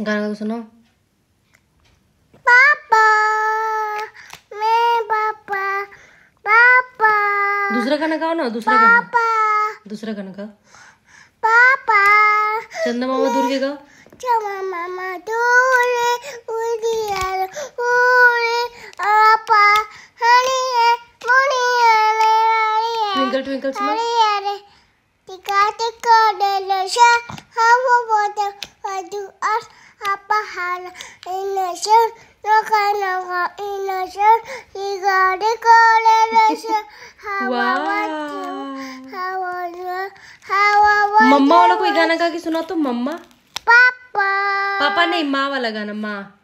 गाना तो सुनाओ पापा मैं पापा पापा। दूसरा गाना गाओ ना दूसरा गाना। दूसरा गाना गाओ। पापा। चंदा मामा दूर के गाओ। चमा मामा दूरे उड़ियाल उड़े आपा हनिए हनिए ट्विंकल ट्विंकल सुनो। टिका टिका डेलशा आपा हाल इनशन नका नका इनशन टिका टिका डेलशा हवा वदु हवा हवा वदु मम्मा वाला कोई गाना गा के सुनाओ तो मम्मा पापा पापा नहीं माँ वाला गाना माँ वाव वाव